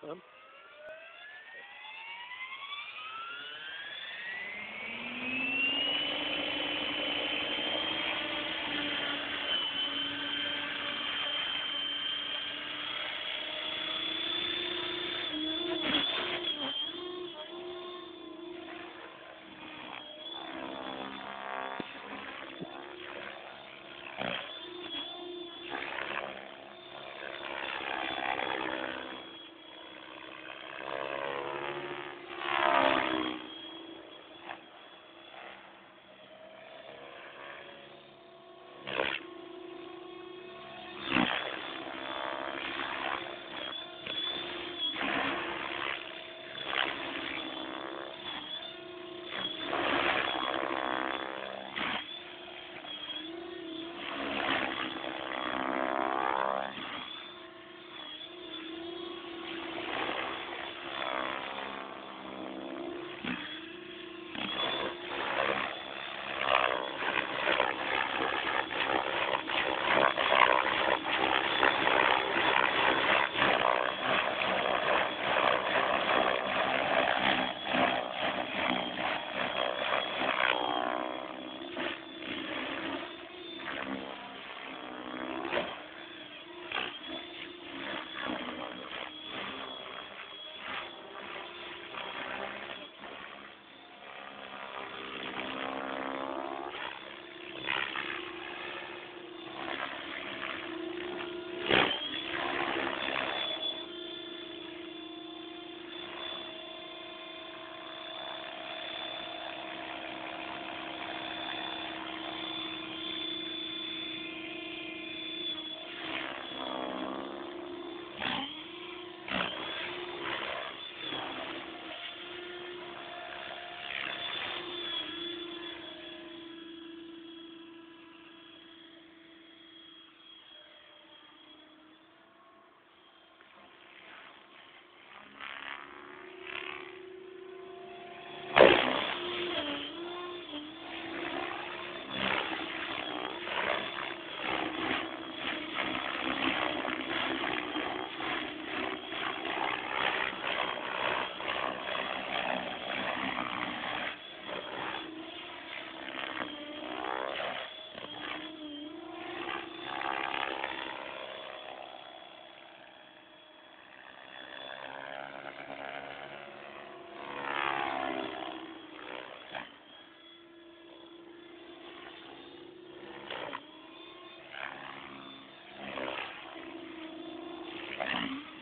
Tamam. Right